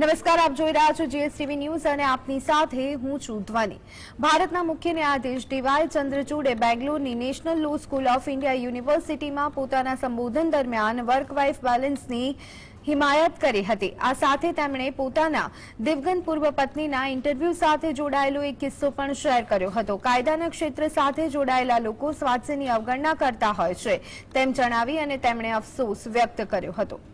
નમસ્કાર, આપ જોઈ રહ્યા છો જીએસટીવી ન્યૂઝ અને આપની સાથે હું છું ધ્વની. ભારતના મુખ્ય ન્યાયાધીશ ડીવાય ચંદ્રચૂડે બેંગ્લોરની national law school of India યુનિવર્સિટીમાં પોતાના સંબોધન દરમિયાન વર્ક વાઇફ બેલેન્સની હિમાયત કરી હતી. આ સાથે તેમણે પોતાના દિવગન પૂર્વ પત્નીના ઇન્ટરવ્યૂ સાથે જોડાયેલો એક કિસ્સો પણ શેર કર્યો હતો. કાયદાના ક્ષેત્ર સાથે જોડાયેલા લોકો સ્વાસ્થ્યની અવગણના કરતા હોય છે, તેમ જણાવી અને તેમણે અફસોસ વ્યક્ત કર્યો હતો.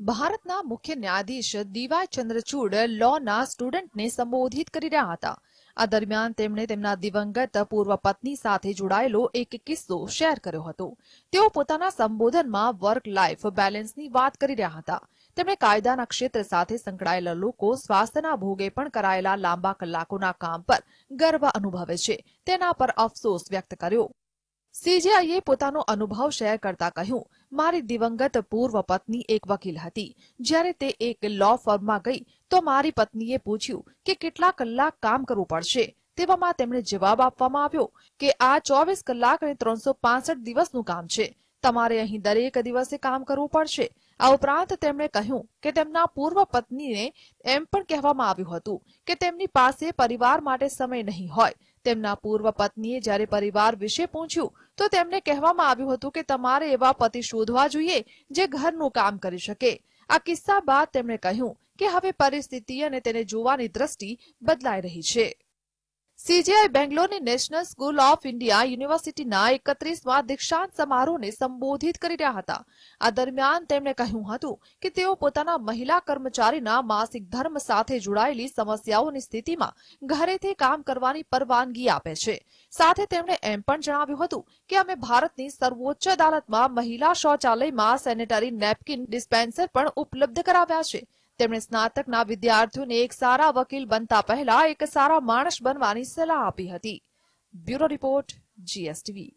ભારતના મુખ્ય ન્યાયાધીશ દીવાય ચંદ્રચૂડ લોના સ્ટુડન્ટને સંબોધિત કરી રહ્યા હતા. આ દરમિયાન તેમણે તેમના દિવંગત પૂર્વ પત્ની સાથે જોડાયેલો એક કિસ્સો શેર કર્યો હતો. તેઓ પોતાના સંબોધનમાં વર્ક લાઈફ બેલેન્સની વાત કરી રહ્યા હતા. તેમણે કાયદાના ક્ષેત્ર સાથે સંકળાયેલા લોકો સ્વાસ્થ્યના ભોગે પણ કરાયેલા લાંબા કલાકોના કામ પર ગર્વ અનુભવે છે. તેના પર અફસોસ વ્યક્ત કર્યો. સીજેઆઈએ પોતાનો અનુભવ શેર કરતા કહ્યું, મારી દિવંગત પૂર્વ પત્ની એક વકીલ હતી. જ્યારે તે એક લો ફર્મમાં ગઈ, તો મારી પત્નીએ પૂછ્યું કે કેટલા કલાક કામ કરવું પડશે. તેવામાં તેમણે જવાબ આપવામાં આવ્યો કે, આ ચોવીસ કલાક અને ત્રણસો દિવસનું કામ છે. તમારે અહીં દરેક દિવસે કામ કરવું પડશે. આ ઉપરાંત તેમણે કહ્યું કે, તેમના પૂર્વ પત્નીને એમ પણ કહેવામાં આવ્યું હતું કે, તેમની પાસે પરિવાર માટે સમય નહીં હોય. તેમના પૂર્વ પત્નીએ જ્યારે પરિવાર વિશે પૂછ્યું, તો તેમને કહેવામાં આવ્યું હતું કે તમારે એવા પતિ શોધવા જોઈએ જે ઘરનું કામ કરી શકે. આ કિસ્સા બાદ તેમણે કહ્યું કે હવે પરિસ્થિતિ અને તેને જોવાની દ્રષ્ટિ બદલાઈ રહી છે. સીજીઆઈ બેંગ્લોરની નેશનલ સ્કૂલ ઓફ ઇન્ડિયા યુનિવર્સિટીના એકત્રીસમાં દીક્ષાંત સમારોહને સંબોધિત કરી રહ્યા હતા. આ દરમિયાન તેમણે કહ્યું હતું કે તેઓ પોતાના મહિલા કર્મચારીના માસિક ધર્મ સાથે જોડાયેલી સમસ્યાઓની સ્થિતિમાં ઘરેથી કામ કરવાની પરવાનગી આપે છે. સાથે તેમણે એમ પણ જણાવ્યું હતું કે અમે ભારતની સર્વોચ્ચ અદાલતમાં મહિલા શૌચાલયમાં સેનેટરી નેપકિન ડિસ્પેન્સર પણ ઉપલબ્ધ કરાવ્યા છે. તેમણે સ્નાતકના વિદ્યાર્થીઓને એક સારા વકીલ બનતા પહેલા એક સારા માણસ બનવાની સલાહ આપી હતી. Bureau report, GSTV.